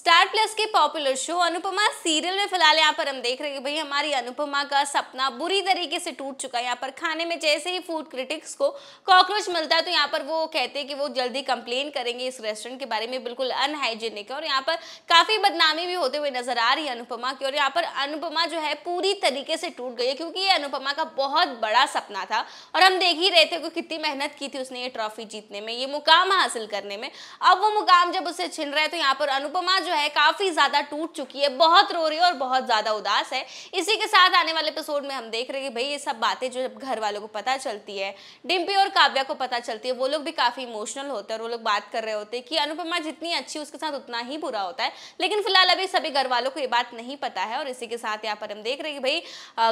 Star Plus के popular show Anupama serial में फ़िलहाल यहाँ पर हम देख रहे हैं भाई हमारी अनुपमा का सपना बुरी तरीके से टूट चुका है। यहाँ पर खाने में जैसे ही फ़ूड क्रिटिक्स को कॉकरोच मिलता है तो यहाँ पर वो कहते हैं कि वो जल्दी कंप्लेन करेंगे इस रेस्टोरेंट के बारे में, बिल्कुल अनहाइजीनिक है। और यहाँ पर काफ़ी बदनामी भी होते हुए नज़र आ रही है अनुपमा की। और यहाँ पर अनुपमा जो है पूरी तरीके से टूट गई है, क्योंकि ये अनुपमा का बहुत बड़ा सपना था। और हम देख ही रहे थे कि कितनी मेहनत की थी उसने ये ट्रॉफी जीतने में, ये मुकाम हासिल करने में। अब वो मुकाम जब उसे छिन रहा है तो यहाँ पर अनुपमा है काफ़ी ज़्यादा टूट चुकी है। बहुत रो रही है और बहुत ज़्यादा उदास है। इसी के साथ आने वाले एपिसोड में हम देख रहे हैं भाई ये सब बातें जो घर वालों को पता चलती है, डिम्पी और काव्या को पता चलती है, वो लोग भी काफ़ी इमोशनल होते हैं और वो लोग बात कर रहे होते हैं कि अनुपमा जितनी अच्छी उसके साथ उतना ही बुरा होता है। लेकिन फ़िलहाल अभी सभी घर वालों को ये बात नहीं पता है और इसी के साथ यहाँ पर हम देख रहे हैं भाई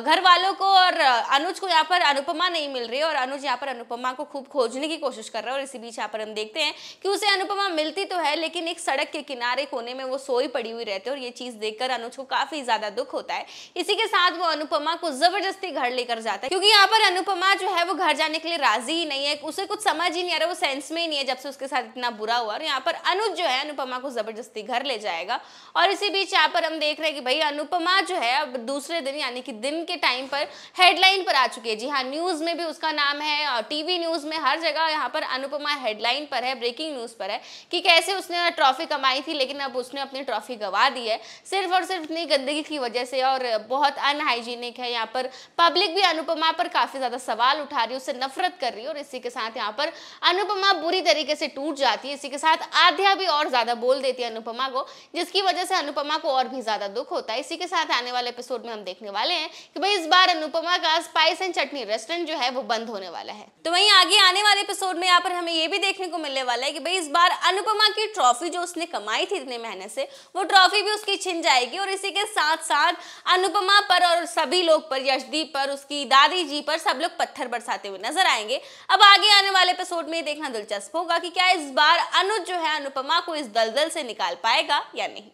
घर वालों को और अनुज को यहाँ पर अनुपमा नहीं मिल रही और अनुज यहाँ पर अनुपमा को खूब खोजने की कोशिश कर रहा है और इसी बीच यहाँ पर हम देखते हैं कि उसे अनुपमा मिलती तो है, लेकिन एक सड़क के किनारे कोने में वो सोई पड़ी हुई रहती है और ये चीज़ देखकर अनुज को काफ़ी ज़्यादा दुख होता है। इसी के साथ वो अनुपमा को ज़बरदस्ती घर लेकर जाता है, क्योंकि यहाँ पर अनुपमा जो है वो घर जाने के लिए राज़ी ही नहीं है। उसे कुछ समझ ही नहीं आ रहा, वो सेंस में ही नहीं है जब से उसके साथ इतना बुरा हुआ। और यहाँ पर अनुज जो है, अनुपमा को ज़बरदस्ती घर ले जाएगा। और इसी बीच यहाँ पर हम देख रहे हैं कि भाई अनुपमा जो है, अब दूसरे दिन, यानी कि दिन के टाइम पर हेडलाइन पर आ चुकी है। जी हाँ न्यूज़ में भी उसका नाम है, और टीवी न्यूज़ में हर जगह यहाँ पर अनुपमा हेडलाइन पर है ब्रेकिंग न्यूज़ पर है, कि कैसे उसने ट्रॉफी कमाई थी, लेकिन अब उसने अपनी ट्रॉफी गवा दी है, सिर्फ़ और सिर्फ़ इतनी गंदगी की वजह से और बहुत अनहाइजीनिक है यहाँ पर। पब्लिक भी अनुपमा पर काफ़ी ज़्यादा सवाल उठा रही है, उससे नफरत कर रही है और इसी के साथ यहाँ पर अनुपमा बुरी तरीके से टूट जाती है। इसी के साथ आध्या भी और ज़्यादा बोल देती है अनुपमा को, जिसकी वजह से अनुपमा को और भी ज़्यादा दुख होता है। इसी के साथ आने वाले एपिसोड में हम देखने वाले हैं कि भाई इस बार अनुपमा का स्पाइस एंड चटनी रेस्टोरेंट जो है वो बंद होने वाला है। तो वहीं आगे आने वाले एपिसोड में यहाँ पर हमें ये भी देखने को मिलने वाला है कि भाई इस बार अनुपमा की ट्रॉफी जो उसने कमाई थी इतने मेहनत से वो ट्रॉफी भी उसकी छिन जाएगी और इसी के साथ साथ अनुपमा पर और सभी लोग पर, यशदीप पर, उसकी दादी जी पर सब लोग पत्थर बरसाते हुए नज़र आएँगे। अब आगे आने वाले एपिसोड में देखना दिलचस्प होगा कि क्या इस बार अनुज जो है अनुपमा को इस दलदल से निकाल पाएगा या नहीं।